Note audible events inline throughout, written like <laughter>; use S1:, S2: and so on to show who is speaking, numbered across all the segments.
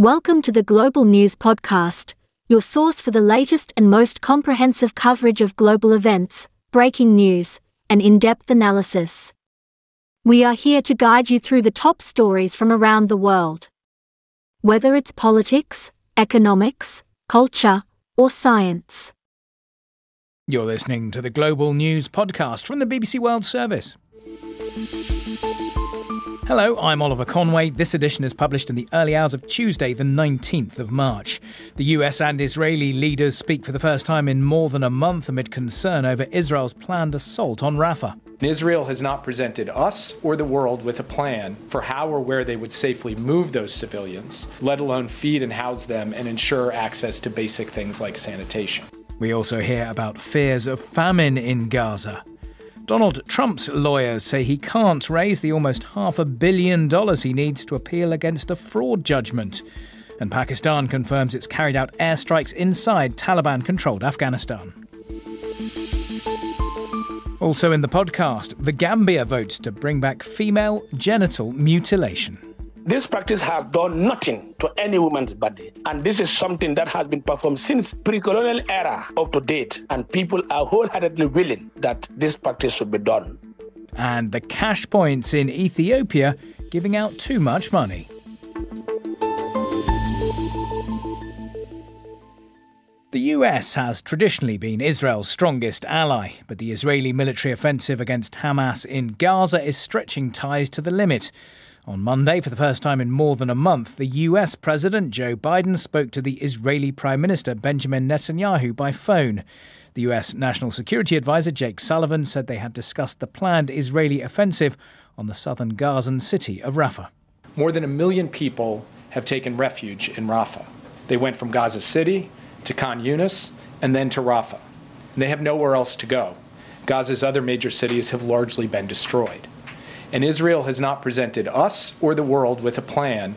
S1: Welcome to the Global News Podcast, your source for the latest and most comprehensive coverage of global events, breaking news, and in depth analysis. We are here to guide you through the top stories from around the world. Whether it's politics, economics, culture, or science.
S2: You're listening to the Global News Podcast from the BBC World Service. Hello, I'm Oliver Conway. This edition is published in the early hours of Tuesday, the 19th of March. The US and Israeli leaders speak for the first time in more than a month amid concern over Israel's planned assault on Rafah.
S3: Israel has not presented us or the world with a plan for how or where they would safely move those civilians, let alone feed and house them and ensure access to basic things like sanitation.
S2: We also hear about fears of famine in Gaza. Donald Trump's lawyers say he can't raise the almost half a billion dollars he needs to appeal against a fraud judgment. And Pakistan confirms it's carried out airstrikes inside Taliban controlled Afghanistan. Also in the podcast, the Gambia votes to bring back female genital mutilation.
S4: This practice has done nothing to any woman's body. And this is something that has been performed since pre-colonial era up to date. And people are wholeheartedly willing that this practice should be done.
S2: And the cash points in Ethiopia giving out too much money. The US has traditionally been Israel's strongest ally, but the Israeli military offensive against Hamas in Gaza is stretching ties to the limit. On Monday, for the first time in more than a month, the US President Joe Biden spoke to the Israeli Prime Minister Benjamin Netanyahu by phone. The US National Security Advisor Jake Sullivan said they had discussed the planned Israeli offensive on the southern Gazan city of Rafah.
S3: More than a million people have taken refuge in Rafah. They went from Gaza City to Khan Yunis and then to Rafah. And they have nowhere else to go. Gaza's other major cities have largely been destroyed. And Israel has not presented us or the world with a plan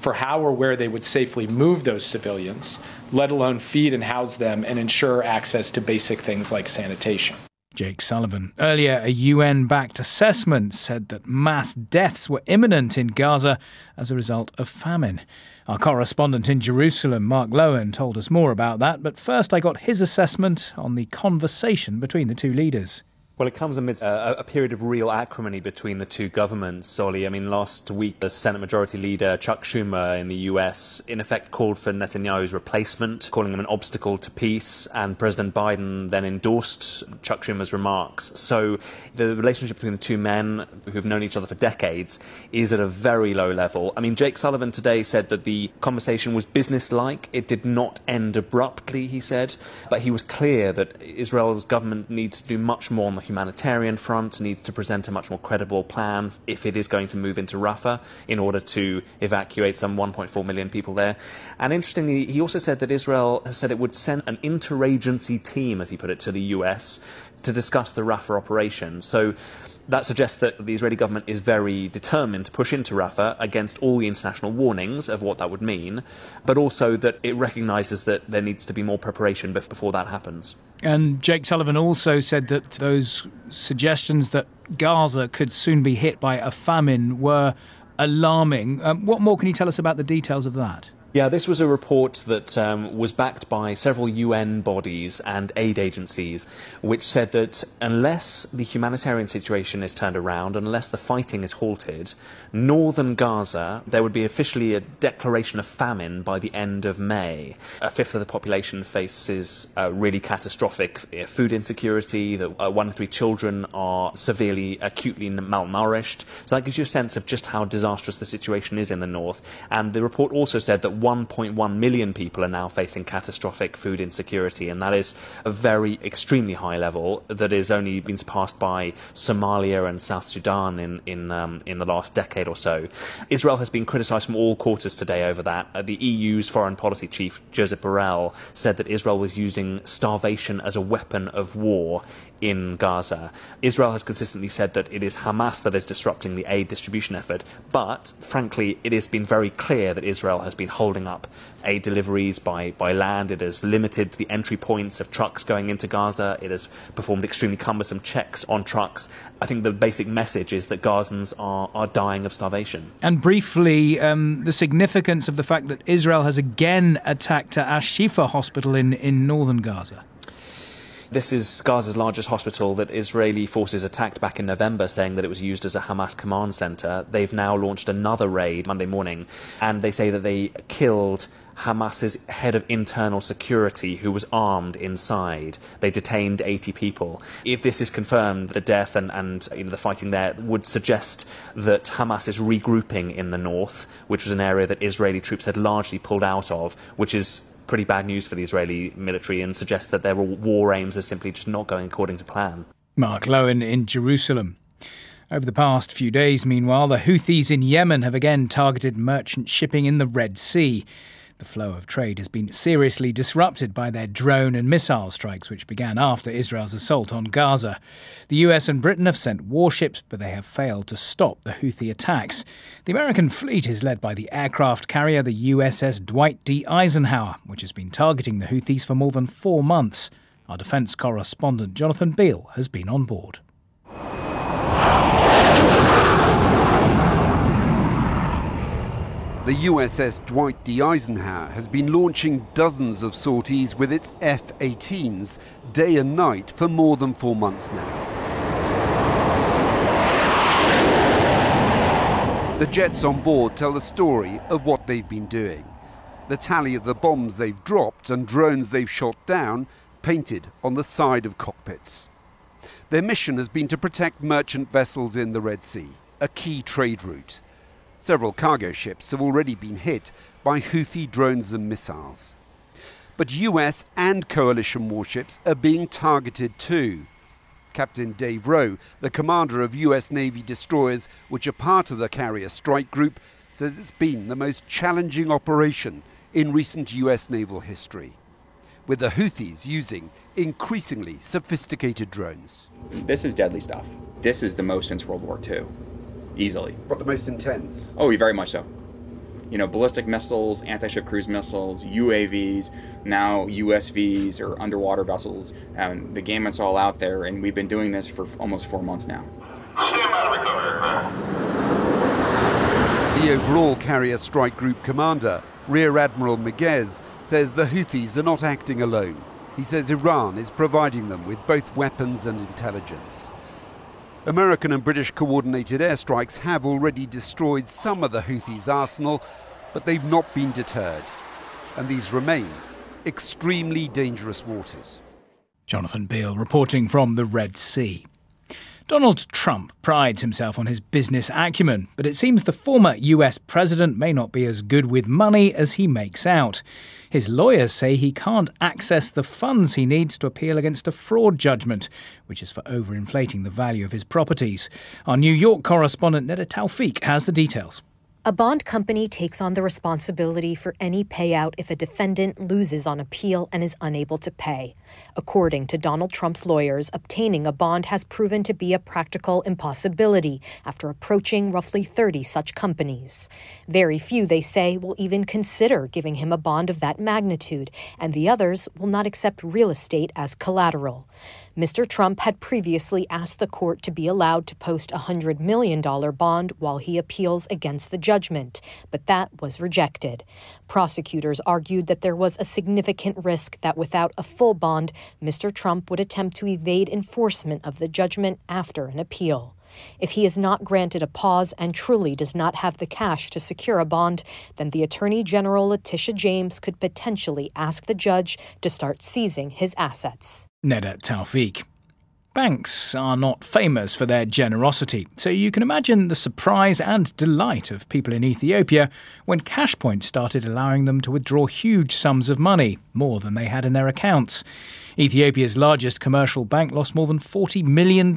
S3: for how or where they would safely move those civilians, let alone feed and house them and ensure access to basic things like sanitation.
S2: Jake Sullivan. Earlier, a UN backed assessment said that mass deaths were imminent in Gaza as a result of famine. Our correspondent in Jerusalem, Mark Lowen, told us more about that, but first I got his assessment on the conversation between the two leaders.
S5: Well, it comes amidst a, a, period of real acrimony between the two governments, Solly. I mean, last week, the Senate Majority Leader Chuck Schumer in the US, in effect, called for Netanyahu's replacement, calling him an obstacle to peace, and President Biden then endorsed Chuck Schumer's remarks. So the relationship between the two men who've known each other for decades is at a very low level. I mean, Jake Sullivan today said that the conversation was businesslike. It did not end abruptly, he said, but he was clear that Israel's government needs to do much more on the humanitarian front needs to present a much more credible plan if it is going to move into Rafah in order to evacuate some 1.4 million people there. And interestingly, he also said that Israel has said it would send an interagency team, as he put it, to the US to discuss the Rafah operation. So that suggests that the Israeli government is very determined to push into Rafah against all the international warnings of what that would mean, but also that it recognizes that there needs to be more preparation before that happens.
S2: And Jake Sullivan also said that those suggestions that Gaza could soon be hit by a famine were alarming. Um, what more can you tell us about the details of that?
S5: Yeah, this was a report that um, was backed by several UN bodies and aid agencies, which said that unless the humanitarian situation is turned around, unless the fighting is halted, northern Gaza, there would be officially a declaration of famine by the end of May. A fifth of the population faces really catastrophic uh, food insecurity, that uh, one in three children are severely, acutely malnourished. So that gives you a sense of just how disastrous the situation is in the north. And the report also said that 1.1 million people are now facing catastrophic food insecurity, and that is a very extremely high level that has only been surpassed by Somalia and South Sudan in in um, in the last decade or so. Israel has been criticised from all quarters today over that. Uh, the EU's foreign policy chief Josep Borrell said that Israel was using starvation as a weapon of war in Gaza. Israel has consistently said that it is Hamas that is disrupting the aid distribution effort, but frankly, it has been very clear that Israel has been holding up aid deliveries by, by land. It has limited the entry points of trucks going into Gaza. It has performed extremely cumbersome checks on trucks. I think the basic message is that Gazans are, are dying of starvation.
S2: And briefly, um, the significance of the fact that Israel has again attacked Al Shifa hospital in, in northern Gaza.
S5: This is Gaza's largest hospital that Israeli forces attacked back in November, saying that it was used as a Hamas command center. They've now launched another raid Monday morning, and they say that they killed Hamas's head of internal security, who was armed inside. They detained 80 people. If this is confirmed, the death and, and you know, the fighting there would suggest that Hamas is regrouping in the north, which was an area that Israeli troops had largely pulled out of, which is pretty bad news for the Israeli military and suggests that their war aims are simply just not going according to plan.
S2: Mark Lowen in Jerusalem. Over the past few days, meanwhile, the Houthis in Yemen have again targeted merchant shipping in the Red Sea. The flow of trade has been seriously disrupted by their drone and missile strikes, which began after Israel's assault on Gaza. The US and Britain have sent warships, but they have failed to stop the Houthi attacks. The American fleet is led by the aircraft carrier the USS Dwight D. Eisenhower, which has been targeting the Houthis for more than four months. Our defence correspondent Jonathan Beale has been on board.
S6: The USS Dwight D. Eisenhower has been launching dozens of sorties with its F 18s day and night for more than four months now. The jets on board tell the story of what they've been doing. The tally of the bombs they've dropped and drones they've shot down painted on the side of cockpits. Their mission has been to protect merchant vessels in the Red Sea, a key trade route. Several cargo ships have already been hit by Houthi drones and missiles. But US and coalition warships are being targeted too. Captain Dave Wroe, the commander of US Navy destroyers, which are part of the carrier strike group, says it's been the most challenging operation in recent US naval history, with the Houthis using increasingly sophisticated drones.
S7: This is deadly stuff. This is the most since World War II easily.
S6: But the most intense?
S7: Oh, very much so. You know, ballistic missiles, anti-ship cruise missiles, UAVs, now USVs or underwater vessels. And the game's all out there, and we've been doing this for almost four months now.
S6: The overall carrier strike group commander, Rear Admiral Miguez, says the Houthis are not acting alone. He says Iran is providing them with both weapons and intelligence. American and British coordinated airstrikes have already destroyed some of the Houthis' arsenal, but they've not been deterred. And these remain extremely dangerous waters.
S2: Jonathan Beale reporting from the Red Sea. Donald Trump prides himself on his business acumen, but it seems the former US president may not be as good with money as he makes out. His lawyers say he can't access the funds he needs to appeal against a fraud judgment, which is for overinflating the value of his properties. Our New York correspondent Nada Tawfik has the details.
S8: A bond company takes on the responsibility for any payout if a defendant loses on appeal and is unable to pay. According to Donald Trump's lawyers, obtaining a bond has proven to be a practical impossibility after approaching roughly 30 such companies. Very few, they say, will even consider giving him a bond of that magnitude, and the others will not accept real estate as collateral. Mr. Trump had previously asked the court to be allowed to post a $100 million bond while he appeals against the judgment, but that was rejected. Prosecutors argued that there was a significant risk that without a full bond, Mr. Trump would attempt to evade enforcement of the judgment after an appeal. If he is not granted a pause and truly does not have the cash to secure a bond, then the Attorney General Letitia James could potentially ask the judge to start seizing his assets.
S2: Nada Tawfik. Banks are not famous for their generosity, so you can imagine the surprise and delight of people in Ethiopia when Cashpoint started allowing them to withdraw huge sums of money, more than they had in their accounts. Ethiopia's largest commercial bank lost more than $40 million.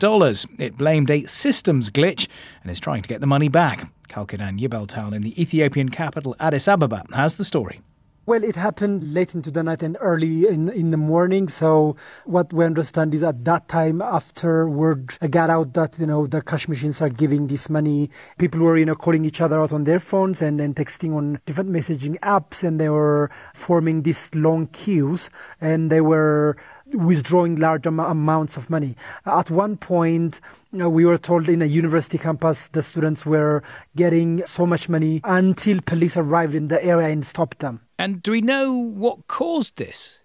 S2: It blamed a systems glitch and is trying to get the money back. Kalkidan Yibeltal in the Ethiopian capital Addis Ababa has the story.
S9: Well, it happened late into the night and early in, in the morning. So what we understand is at that time, after word got out that, you know, the cash machines are giving this money, people were, you know, calling each other out on their phones and then texting on different messaging apps and they were forming these long queues and they were withdrawing large am- amounts of money. At one point, you know, we were told in a university campus the students were getting so much money until police arrived in the area and stopped them.
S2: And do we know what caused this?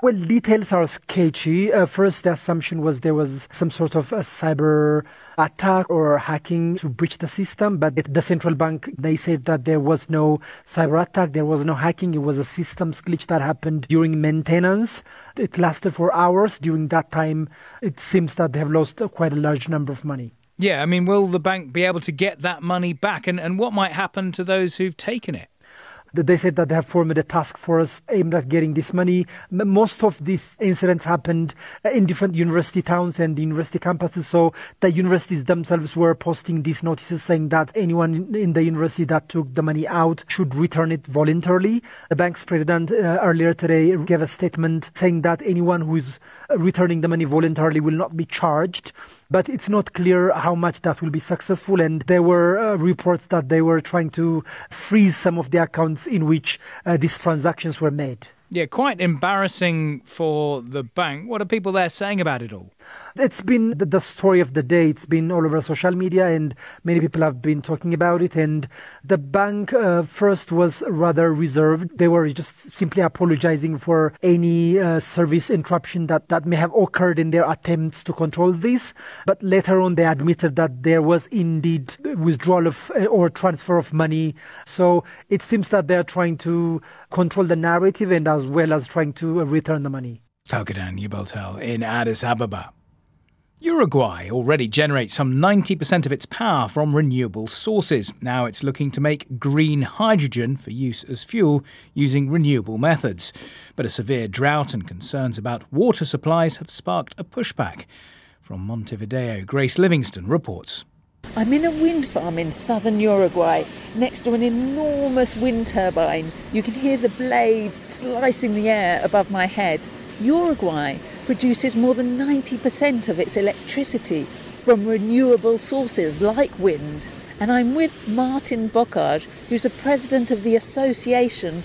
S9: Well, details are sketchy. Uh, first, the assumption was there was some sort of a cyber attack or hacking to breach the system, but the central bank, they said that there was no cyber attack, there was no hacking, it was a systems glitch that happened during maintenance. It lasted for hours. During that time, it seems that they have lost quite a large number of money.
S2: Yeah, I mean, will the bank be able to get that money back? And, and what might happen to those who've taken it?
S9: They said that they have formed a task force aimed at getting this money. Most of these incidents happened in different university towns and university campuses. So the universities themselves were posting these notices saying that anyone in the university that took the money out should return it voluntarily. The bank's president uh, earlier today gave a statement saying that anyone who is returning the money voluntarily will not be charged but it's not clear how much that will be successful. And there were uh, reports that they were trying to freeze some of the accounts in which uh, these transactions were made.
S2: Yeah, quite embarrassing for the bank. What are people there saying about it all?
S9: It's been the, story of the day. It's been all over social media, and many people have been talking about it. And the bank uh, first was rather reserved. They were just simply apologizing for any uh, service interruption that, that may have occurred in their attempts to control this. But later on, they admitted that there was indeed withdrawal of uh, or transfer of money. So it seems that they are trying to control the narrative and as well as trying to uh, return the money.
S2: Kalkidan Yibeltal in Addis Ababa. Uruguay already generates some 90% of its power from renewable sources. Now it's looking to make green hydrogen for use as fuel using renewable methods. But a severe drought and concerns about water supplies have sparked a pushback. From Montevideo, Grace Livingstone reports.
S10: I'm in a wind farm in southern Uruguay next to an enormous wind turbine. You can hear the blades slicing the air above my head. Uruguay produces more than 90% of its electricity from renewable sources like wind. And I'm with Martin Bocage, who's the president of the Association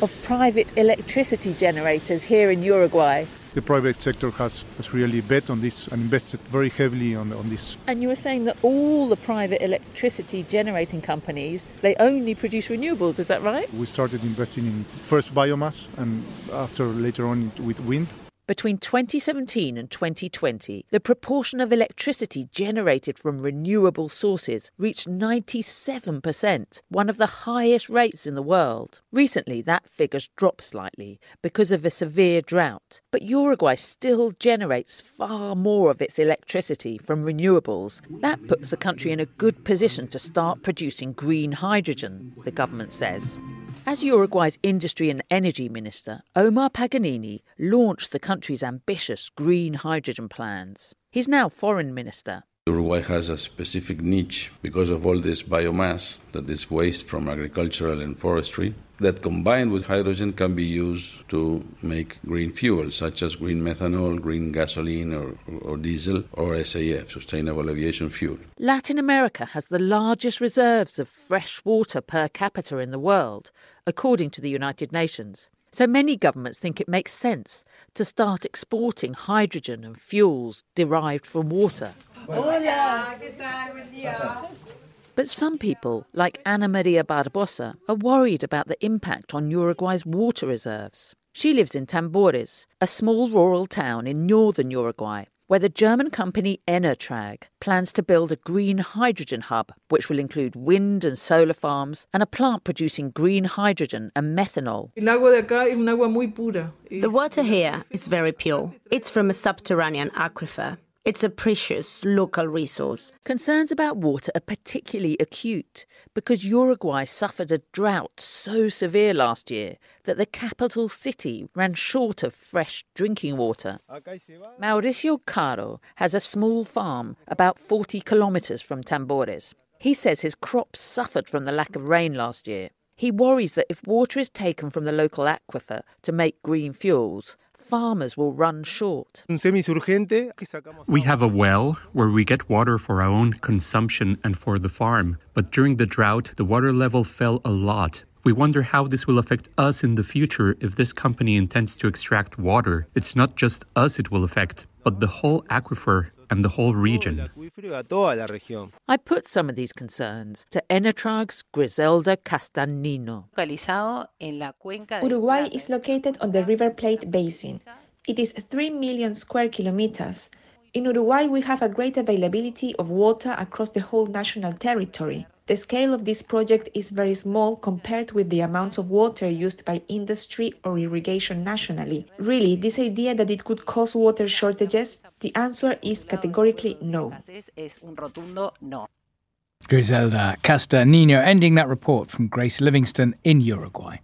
S10: of Private Electricity Generators here in Uruguay.
S11: The private sector has, has really bet on this and invested very heavily on, on this.
S10: And you were saying that all the private electricity generating companies, they only produce renewables, is that right?
S11: We started investing in first biomass and after later on with wind.
S10: Between 2017 and 2020, the proportion of electricity generated from renewable sources reached 97%, one of the highest rates in the world. Recently, that figure's dropped slightly because of a severe drought, but Uruguay still generates far more of its electricity from renewables. That puts the country in a good position to start producing green hydrogen, the government says. As Uruguay's Industry and Energy Minister, Omar Paganini launched the country's ambitious green hydrogen plans. He's now Foreign Minister.
S12: Uruguay has a specific niche because of all this biomass that is waste from agricultural and forestry that combined with hydrogen can be used to make green fuels such as green methanol, green gasoline or, or diesel or SAF, sustainable aviation fuel.
S10: Latin America has the largest reserves of fresh water per capita in the world, according to the United Nations. So many governments think it makes sense to start exporting hydrogen and fuels derived from water. But some people, like Ana Maria Barbosa, are worried about the impact on Uruguay's water reserves. She lives in Tambores, a small rural town in northern Uruguay, where the German company Enertrag plans to build a green hydrogen hub, which will include wind and solar farms and a plant producing green hydrogen and methanol.
S13: The water here is very pure. It's from a subterranean aquifer. It's a precious local resource.
S10: Concerns about water are particularly acute because Uruguay suffered a drought so severe last year that the capital city ran short of fresh drinking water. Mauricio Caro has a small farm about 40 kilometres from Tambores. He says his crops suffered from the lack of rain last year. He worries that if water is taken from the local aquifer to make green fuels, farmers will run short.
S14: We have a well where we get water for our own consumption and for the farm, but during the drought, the water level fell a lot. We wonder how this will affect us in the future if this company intends to extract water. It's not just us it will affect, but the whole aquifer and the whole region.
S10: I put some of these concerns to Enertrag's Griselda Castanino.
S15: Uruguay is located on the River Plate basin. It is 3 million square kilometers. In Uruguay, we have a great availability of water across the whole national territory. The scale of this project is very small compared with the amounts of water used by industry or irrigation nationally. Really, this idea that it could cause water shortages, the answer is categorically no.
S2: Griselda Castanino ending that report from Grace Livingstone in Uruguay.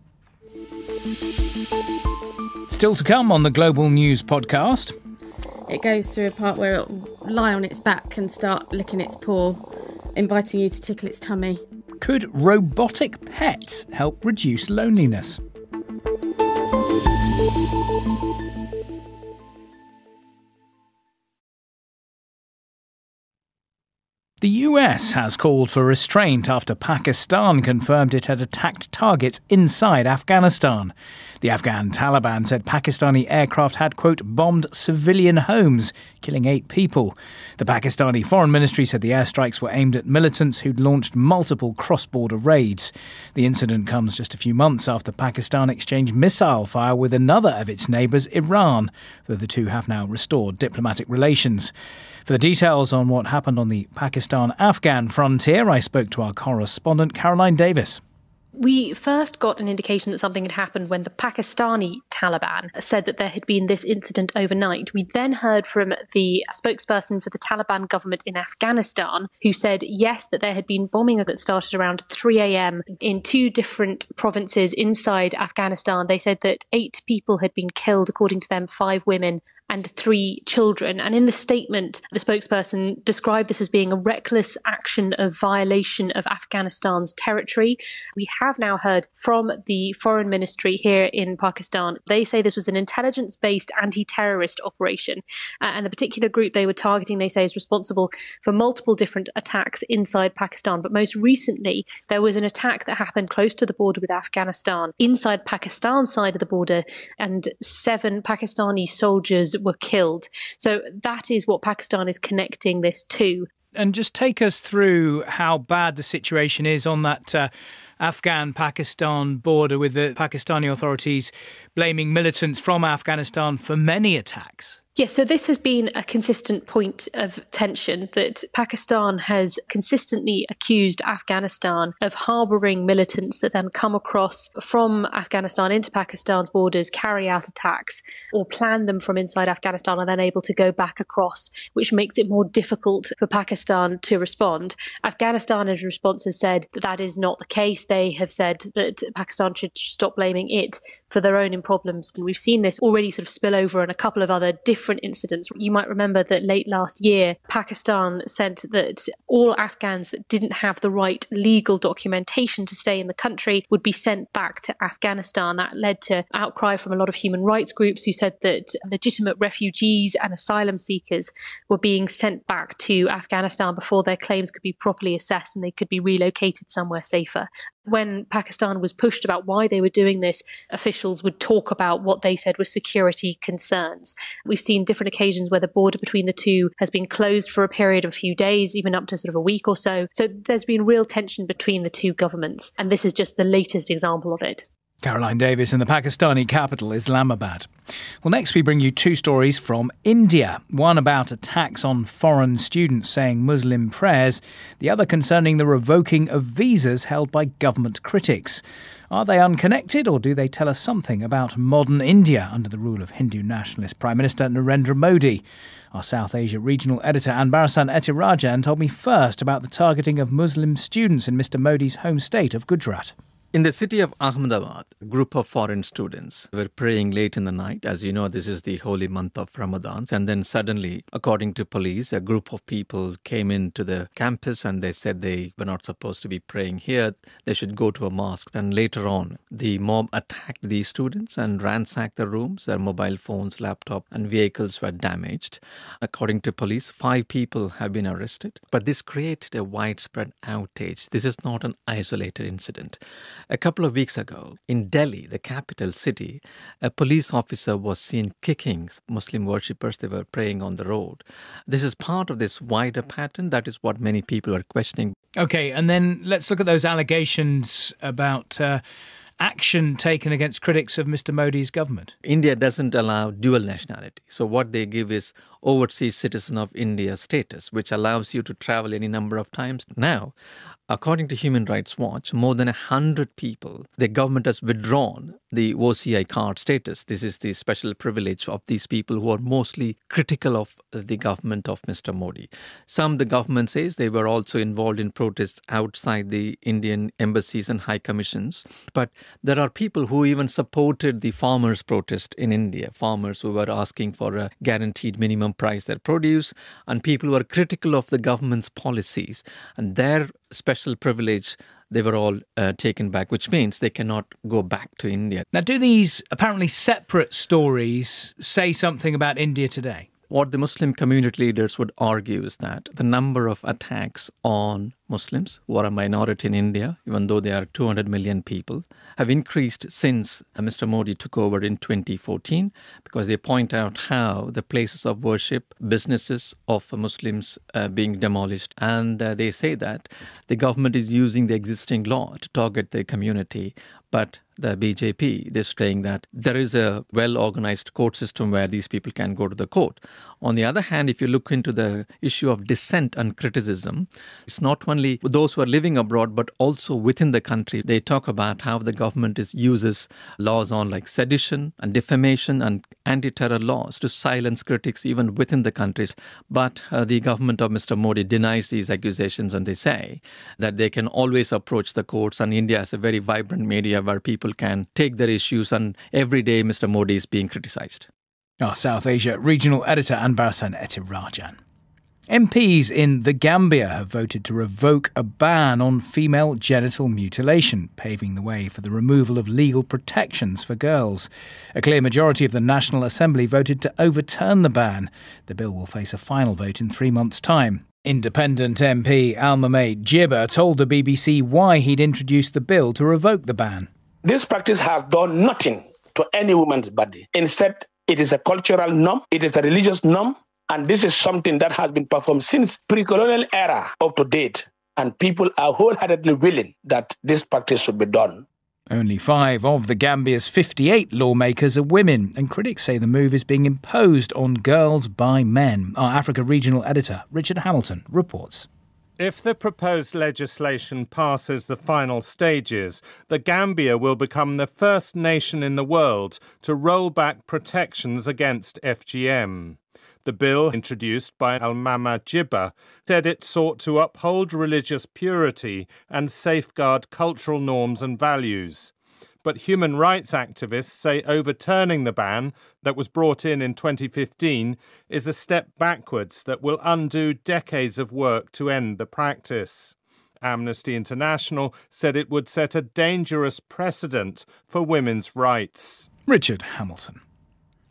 S2: Still to come on the Global News podcast.
S16: It goes through a part where it'll lie on its back and start licking its paw inviting you to tickle its tummy.
S2: Could robotic pets help reduce loneliness? The US has called for restraint after Pakistan confirmed it had attacked targets inside Afghanistan. The Afghan Taliban said Pakistani aircraft had, quote, bombed civilian homes, killing eight people. The Pakistani Foreign Ministry said the airstrikes were aimed at militants who'd launched multiple cross border raids. The incident comes just a few months after Pakistan exchanged missile fire with another of its neighbours, Iran, though the two have now restored diplomatic relations. For the details on what happened on the Pakistan Afghan frontier, I spoke to our correspondent, Caroline Davis.
S17: We first got an indication that something had happened when the Pakistani Taliban said that there had been this incident overnight. We then heard from the spokesperson for the Taliban government in Afghanistan, who said, yes, that there had been bombing that started around 3 a.m. in two different provinces inside Afghanistan. They said that eight people had been killed, according to them, five women and three children. And in the statement, the spokesperson described this as being a reckless action of violation of Afghanistan's territory. We have now heard from the foreign ministry here in Pakistan. They say this was an intelligence based anti terrorist operation. Uh, and the particular group they were targeting, they say, is responsible for multiple different attacks inside Pakistan. But most recently, there was an attack that happened close to the border with Afghanistan, inside Pakistan's side of the border, and seven Pakistani soldiers were killed. So that is what Pakistan is connecting this to.
S2: And just take us through how bad the situation is on that. Uh, Afghan Pakistan border with the Pakistani authorities blaming militants from Afghanistan for many attacks.
S17: Yes, so this has been a consistent point of tension that Pakistan has consistently accused Afghanistan of harboring militants that then come across from Afghanistan into Pakistan's borders, carry out attacks, or plan them from inside Afghanistan and then able to go back across, which makes it more difficult for Pakistan to respond. Afghanistan, in response, has said that that is not the case. They have said that Pakistan should stop blaming it for their own problems. And we've seen this already sort of spill over in a couple of other different different incidents. You might remember that late last year, Pakistan said that all Afghans that didn't have the right legal documentation to stay in the country would be sent back to Afghanistan. That led to outcry from a lot of human rights groups who said that legitimate refugees and asylum seekers were being sent back to Afghanistan before their claims could be properly assessed and they could be relocated somewhere safer. When Pakistan was pushed about why they were doing this, officials would talk about what they said were security concerns. We've seen different occasions where the border between the two has been closed for a period of a few days, even up to sort of a week or so. So there's been real tension between the two governments, and this is just the latest example of it.
S2: Caroline Davis in the Pakistani capital, Islamabad. Well, next we bring you two stories from India. One about attacks on foreign students saying Muslim prayers, the other concerning the revoking of visas held by government critics. Are they unconnected, or do they tell us something about modern India under the rule of Hindu nationalist Prime Minister Narendra Modi? Our South Asia regional editor Anbarasan Ethirajan told me first about the targeting of Muslim students in Mr. Modi's home state of Gujarat.
S18: In the city of Ahmedabad, a group of foreign students were praying late in the night. As you know, this is the holy month of Ramadan. And then suddenly, according to police, a group of people came into the campus and they said they were not supposed to be praying here. They should go to a mosque. And later on, the mob attacked these students and ransacked the rooms. Their mobile phones, laptop, and vehicles were damaged. According to police, five people have been arrested. But this created a widespread outage. This is not an isolated incident. A couple of weeks ago, in Delhi, the capital city, a police officer was seen kicking Muslim worshippers. They were praying on the road. This is part of this wider pattern. That is what many people are questioning.
S2: Okay, and then let's look at those allegations about. Uh, action taken against critics of Mr. Modi's government?
S18: India doesn't allow dual nationality. So, what they give is overseas citizen of India status, which allows you to travel any number of times. Now, According to Human Rights Watch, more than 100 people, the government has withdrawn the OCI card status. This is the special privilege of these people who are mostly critical of the government of Mr. Modi. Some, the government says, they were also involved in protests outside the Indian embassies and high commissions. But there are people who even supported the farmers' protest in India, farmers who were asking for a guaranteed minimum price their produce, and people were critical of the government's policies. And their special privilege, they were all uh, taken back, which means they cannot go back to India.
S2: Now, do these apparently separate stories say something about India today?
S18: What the Muslim community leaders would argue is that the number of attacks on Muslims, who are a minority in India, even though they are 200 million people, have increased since Mr. Modi took over in 2014 because they point out how the places of worship, businesses of Muslims uh, being demolished. And uh, they say that the government is using the existing law to target the community but the BJP, they're saying that there is a well organized court system where these people can go to the court. On the other hand, if you look into the issue of dissent and criticism, it's not only those who are living abroad, but also within the country. They talk about how the government is, uses laws on like sedition and defamation and anti terror laws to silence critics even within the countries. But uh, the government of Mr. Modi denies these accusations and they say that they can always approach the courts. And India has a very vibrant media where people can take their issues, and every day Mr. Modi is being criticized.
S2: Our South Asia regional editor Anbarasan Ethirajan. MPs in the Gambia have voted to revoke a ban on female genital mutilation, paving the way for the removal of legal protections for girls. A clear majority of the National Assembly voted to overturn the ban. The bill will face a final vote in three months' time. Independent MP Almameh Gibba told the BBC why he'd introduced the bill to revoke the ban.
S4: This practice has done nothing to any woman's body. Instead, it is a cultural norm, it is a religious norm, and this is something that has been performed since pre-colonial era up to date. And people are wholeheartedly willing that this practice should be done.
S2: Only five of the Gambia's 58 lawmakers are women, and critics say the move is being imposed on girls by men. Our Africa regional editor, Richard Hamilton, reports.
S19: If the proposed legislation passes the final stages, the Gambia will become the first nation in the world to roll back protections against FGM. The bill, introduced by Almameh Gibba, said it sought to uphold religious purity and safeguard cultural norms and values. But human rights activists say overturning the ban that was brought in in 2015 is a step backwards that will undo decades of work to end the practice. Amnesty International said it would set a dangerous precedent for women's rights.
S2: Richard Hamilton.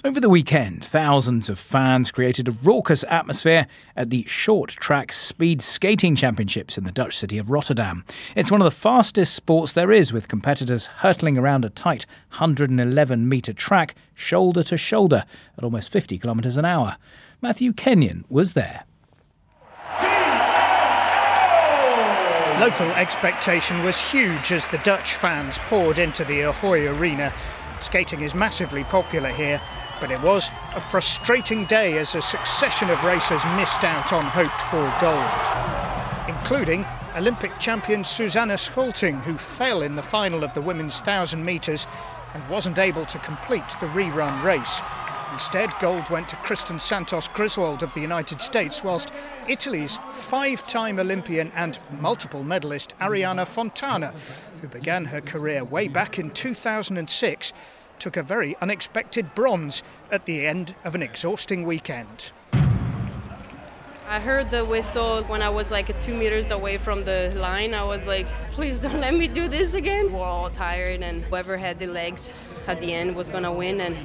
S2: Over the weekend, thousands of fans created a raucous atmosphere at the short track speed skating championships in the Dutch city of Rotterdam. It's one of the fastest sports there is, with competitors hurtling around a tight 111 metre track shoulder to shoulder at almost 50 kilometres an hour. Matthew Kenyon was there.
S20: Local expectation was huge as the Dutch fans poured into the Ahoy Arena. Skating is massively popular here, but it was a frustrating day as a succession of racers missed out on hoped for gold, including Olympic champion Suzanne Schulting, who fell in the final of the women's 1,000 metres and wasn't able to complete the rerun race. Instead, gold went to Kristen Santos Griswold of the United States, whilst Italy's five time Olympian and multiple medalist Arianna Fontana, who began her career way back in 2006, took a very unexpected bronze at the end of an exhausting weekend.
S21: I heard the whistle when I was like two meters away from the line. I was like, please don't let me do this again. We're all tired, and whoever had the legs at the end was going to win. And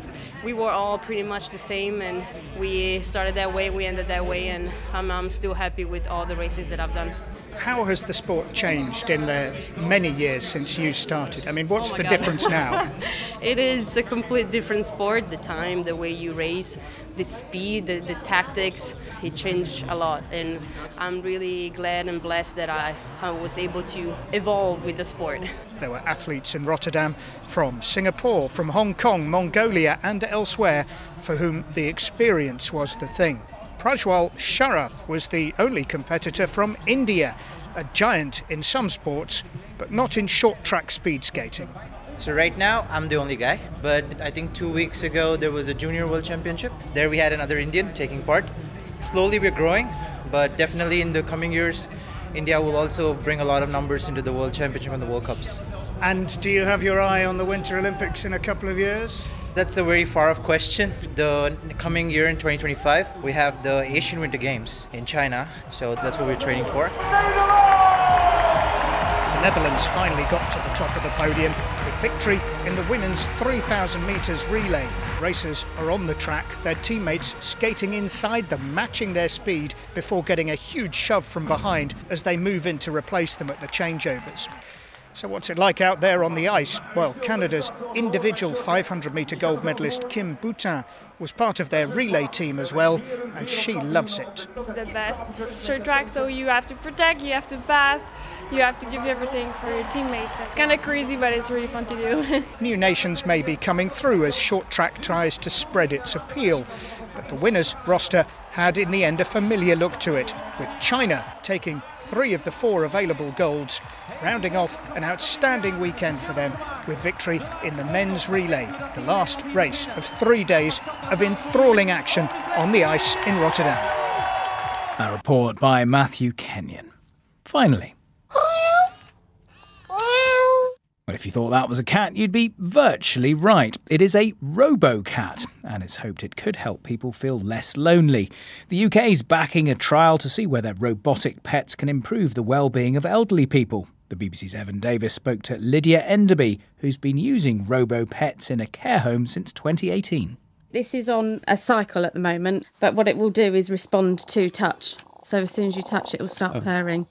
S21: we were all pretty much the same, and we started that way, we ended that way, and I'm, I'm still happy with all the races that I've done.
S20: How has the sport changed in the many years since you started? I mean, what's
S21: Oh
S20: the
S21: God.
S20: difference now? <laughs>
S21: it is a complete different sport. The time, the way you race, the speed, the, the tactics, it changed a lot. And I'm really glad and blessed that I, I was able to evolve with the sport.
S20: There were athletes in Rotterdam from Singapore, from Hong Kong, Mongolia, and elsewhere for whom the experience was the thing. Prajwal Sharath was the only competitor from India, a giant in some sports, but not in short track speed skating.
S22: So right now I'm the only guy, but I think two weeks ago there was a junior world championship. There we had another Indian taking part. Slowly we're growing, but definitely in the coming years, India will also bring a lot of numbers into the world championship and the World Cups.
S20: And do you have your eye on the Winter Olympics in a couple of years?
S22: That's a very far off question. The coming year in 2025, we have the Asian Winter Games in China, so that's what we're training for.
S20: The Netherlands finally got to the top of the podium with victory in the women's 3,000 metres relay. Racers are on the track, their teammates skating inside them, matching their speed before getting a huge shove from behind as they move in to replace them at the changeovers. So, what's it like out there on the ice? Well, Canada's individual 500 metre gold medalist Kim Boutin was part of their relay team as well, and she loves it.
S23: It's the best. It's short track, so you have to protect, you have to pass, you have to give everything for your teammates. It's kind of crazy, but it's really fun to do. <laughs>
S20: New nations may be coming through as short track tries to spread its appeal. But the winners' roster had in the end a familiar look to it, with China taking three of the four available golds, rounding off an outstanding weekend for them with victory in the men's relay, the last race of three days of enthralling action on the ice in Rotterdam.
S2: A report by Matthew Kenyon. Finally. Well, if you thought that was a cat, you'd be virtually right. It is a robo-cat, and it's hoped it could help people feel less lonely. The UK is backing a trial to see whether robotic pets can improve the well-being of elderly people. The BBC's Evan Davis spoke to Lydia Enderby, who's been using robo-pets in a care home since 2018.
S16: This is on a cycle at the moment, but what it will do is respond to touch. So as soon as you touch it, it will start
S14: Oh.
S16: purring.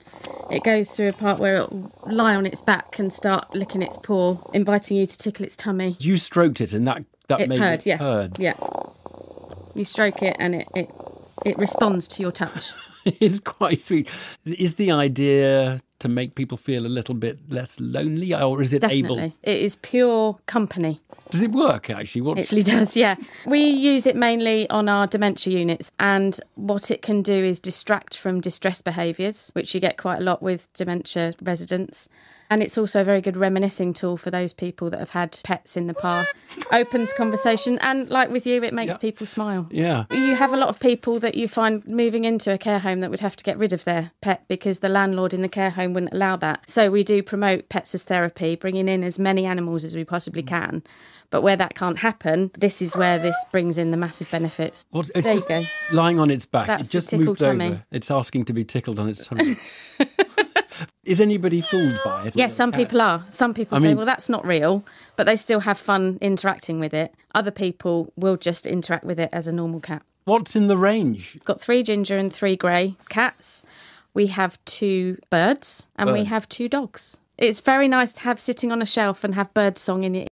S16: It goes through a part where it will lie on its back and start licking its paw, inviting you to tickle its tummy.
S14: You stroked it, and that that
S16: it
S14: made
S16: purred,
S14: it
S16: yeah.
S14: purred.
S16: Yeah. You stroke it and it, it, it responds to your touch. <laughs>
S14: it's quite sweet. Is the idea to make people feel a little bit less lonely, or is it
S16: Definitely.
S14: able?
S16: It is pure company.
S14: Does it work actually? What
S16: It actually does, yeah. We use it mainly on our dementia units, and what it can do is distract from distress behaviours, which you get quite a lot with dementia residents. And it's also a very good reminiscing tool for those people that have had pets in the past. Opens conversation, and like with you, it makes people smile.
S14: Yeah.
S16: You have a lot of people that you find moving into a care home that would have to get rid of their pet because the landlord in the care home wouldn't allow that. So we do promote pets as therapy, bringing in as many animals as we possibly mm. can. But where that can't happen, this is where this brings in the massive benefits.
S14: It's
S16: there you go.
S14: lying on its back.
S16: That's
S14: it just moved
S16: tummy.
S14: over. It's asking to be tickled on its tummy. <laughs> <laughs> Is anybody fooled by it?
S16: Yes, some people are. Some people
S14: I
S16: say,
S14: mean-
S16: well, that's not real, but they still have fun interacting with it. Other people will just interact with it as a normal cat.
S14: What's in the range?
S16: Got three ginger and three grey cats. We have two birds and we have two dogs. It's very nice to have sitting on a shelf and have bird song in your